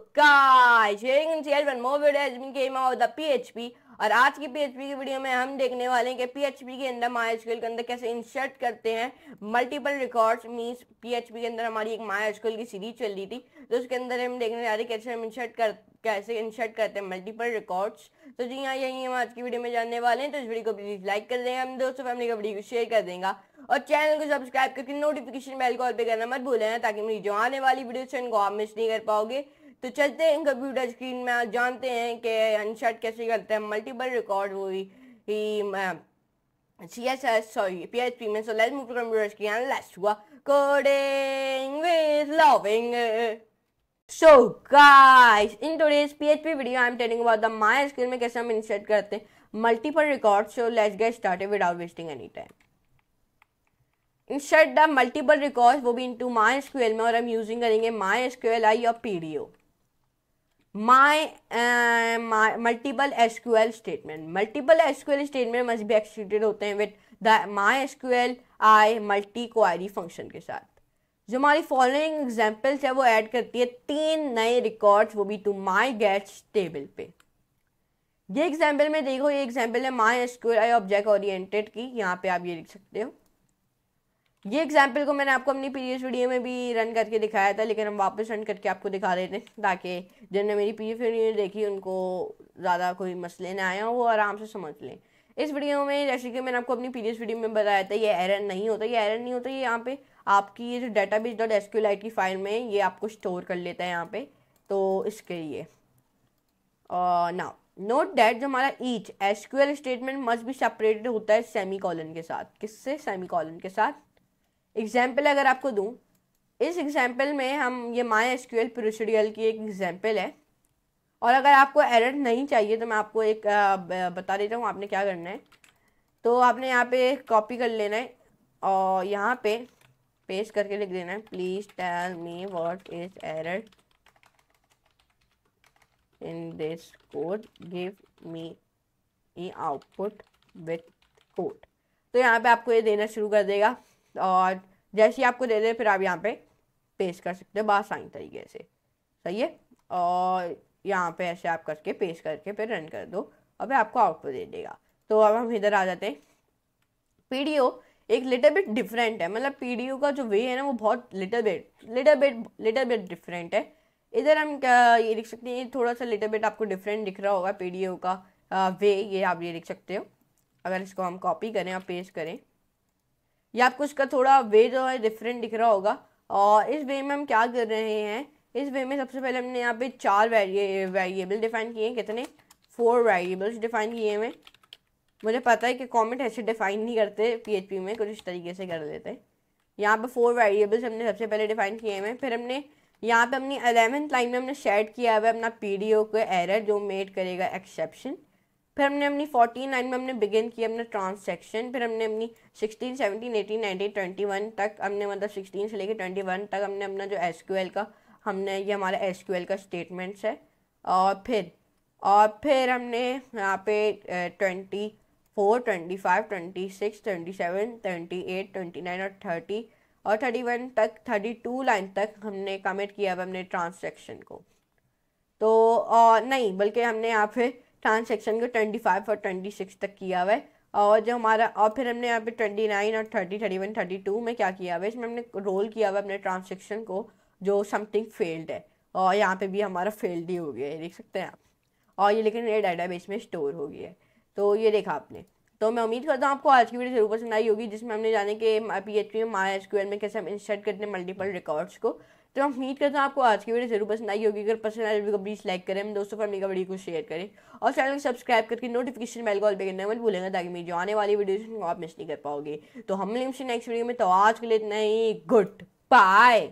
guys, here you can see one more video has been came out the PHP और आज की PHP की video में हम देखने वाले हैं कि PHP के अंदर MySQL के अंदर कैसे इंसर्ट करते हैं मल्टीपल रिकॉर्ड्स मींस PHP के अंदर हमारी एक MySQL की सीरीज़ चल रही थी। तो उसके अंदर हम देखने जा रहे हैं कैसे हम इंसर्ट कर कैसे इंसर्ट करते हैं मल्टीपल रिकॉर्ड्स तो जी हाँ यही हम आज की वीडियो में जानने वाले हैं। तो इस वीडियो को प्लीज़ लाइक कर देंगे हम दोस्तों फैमिली का वीडियो को शेयर कर देंगे। और चैनल को सब्सक्राइब करके नोटिफिकेशन बेल कॉल पे करना मत भूलें ताकि मेरी जो आने वाली वीडियो से उनको आप मिस नहीं कर पाओगे। तो चलते हैं कंप्यूटर स्क्रीन में आप जानते हैं कि अनशर्ट कैसे करते हैं। मल्टीपल रिकॉर्ड हुई C S S sorry P H P में। So let's move to computer screen let's हुआ coding with loving So guys, in today's PHP video, I'm telling about the MySQL में कैसे हम इंसर्ट करते हैं। Multiple record so let's get started without wasting any time insert the multiple record वो भी into MySQL में और हम यूजिंग करेंगे MySQL आई और PDO my uh, my multiple SQL statement. Multiple SQL statement must be executed होते हैं with the MySQL I multi query function के साथ. जो हमारी फॉलोइंग एग्जाम्पल्स है वो ऐड करती है तीन नए रिकॉर्ड्स वो भी टू माई गेट्स टेबल पे. ये एग्ज़ाम्पल में देखो ये एग्ज़ाम्पल है my SQL I object oriented की. यहाँ पे आप ये लिख सकते हो. ये एग्ज़ाम्पल को मैंने आपको अपनी प्रीवियस वीडियो में भी रन करके दिखाया था, लेकिन हम वापस रन करके आपको दिखा देते हैं, ताकि जिनने मेरी प्रीवियस वीडियो देखी, उनको ज़्यादा कोई मसले ना आया वो आराम से समझ लें। इस वीडियो में, जैसे कि मैंने आपको अपनी प्रीवियस वीडियो में बताया था, ये एरर नहीं होता, ये एरर नहीं होता, ये यहाँ पे आपकी ये जो डाटा बेस डॉट एस की फ़ाइल में, ये आपको स्टोर कर लेता है यहाँ पे तो इसके लिए। नाउ नोट डैट जो हमारा ईच एसक्यूएल स्टेटमेंट मस्ट भी सेपरेटेड होता है सेमी कॉलन के साथ। किससे? सेमी कॉलन के साथ। एग्ज़ाम्पल अगर आपको दूँ, इस एग्ज़ाम्पल में हम ये my S Q L procedural की एक एग्ज़ाम्पल है। और अगर आपको एरर नहीं चाहिए तो मैं आपको एक बता देता हूँ आपने क्या करना है। तो आपने यहाँ पे कॉपी कर लेना है और यहाँ पे पेस्ट करके लिख देना है। Please tell me what is error in this code give me the output with code तो यहाँ पे आपको ये देना शुरू कर देगा। और जैसे ही आपको दे दे, फिर आप यहाँ पे पेस्ट कर सकते हो बासानी तरीके से। सही है? और यहाँ पे ऐसे आप करके पेस्ट करके फिर रन कर दो। और फिर आपको आउटपुट दे देगा। तो अब हम इधर आ जाते हैं। पीडीओ एक लिटल बिट डिफरेंट है। मतलब पीडीओ का जो वे है ना, वो बहुत little bit little bit little bit different है। इधर हम ये लिख सकते हैं थोड़ा सा लिटल बिट आपको डिफरेंट दिख रहा होगा पीडीओ का वे ये आप ये लिख सकते हो। अगर इसको हम कॉपी करें और पेस्ट करें। या आपको इसका थोड़ा वे जो है डिफरेंट दिख रहा होगा। और इस वे में हम क्या कर रहे हैं, इस वे में सबसे पहले हमने यहाँ पे चार वेरिए वेरिएबल डिफाइन किए हैं। कितने? फोर वेरिएबल्स डिफाइन किए हैं मुझे पता है कि कॉमेंट ऐसे डिफाइन नहीं करते पीएचपी में, कुछ इस तरीके से कर देते हैं। यहाँ पे फोर वेरिएबल्स हमने सबसे पहले डिफाइन किए हैं। फिर हमने यहाँ पे अपनी अलेवेंथ लाइन में हमने शेड किया हुआ है अपना पी डी ओ को एरर जो मेड करेगा एक्सेप्शन फिर हमने अपनी फोर्टीन, नाइन में हमने बिगिन किया अपना ट्रांसैक्शन फिर हमने अपनी sixteen seventeen eighteen nineteen twenty one तक हमने मतलब सिक्सटीन से लेकर ट्वेंटी वन तक हमने अपना जो एस क्यू एल का हमने, ये हमारा एस क्यू एल का स्टेटमेंट्स है। और फिर और फिर हमने यहाँ पे twenty four twenty five twenty six twenty seven twenty eight twenty nine और थर्टी और थर्टी वन तक थर्टी टू लाइन तक हमने कमिट किया हुआ हमने ट्रांसैक्शन को। तो नहीं, बल्कि हमने यहाँ पे ट्रांसेक्शन को ट्वेंटी फाइव और ट्वेंटी सिक्स तक किया हुआ है। और जो हमारा, और फिर हमने यहाँ पे ट्वेंटी नाइन और thirty thirty one thirty two में क्या किया हुआ है? इसमें हमने रोल किया हुआ है अपने ट्रांसेक्शन को, जो समथिंग फेल्ड है। और यहाँ पे भी हमारा फेल्ड ही हो गया है, देख सकते हैं आप। और ये लेकिन ये डाटा बेस में स्टोर हो गया है। तो ये देखा आपने। तो मैं उम्मीद करता हूँ आपको आज की वीडियो ज़रूर पसंद आई होगी, जिसमें हमने जाने के पी एच में माई एस में कैसे हम इंसर्ट करते हैं मल्टीपल रिकॉर्ड्स को। तो हम उम्मीद करता हूँ आपको आज की वीडियो ज़रूर पसंद आई होगी। अगर पसंद आए वीडियो को प्लीज़ लाइक करें दोस्तों फैमिली का वीडियो को शेयर करें। और चैनल को सब्सक्राइब करके नोटिफिकेशन बेल कॉल पे करना मत भूलेंगे, ताकि मेरी जो आने वाली वीडियो आप मिस नहीं कर पाओगे। तो हम मिलेंगे नेक्स्ट वीडियो में तो आज के लिए इतना ही। Good bye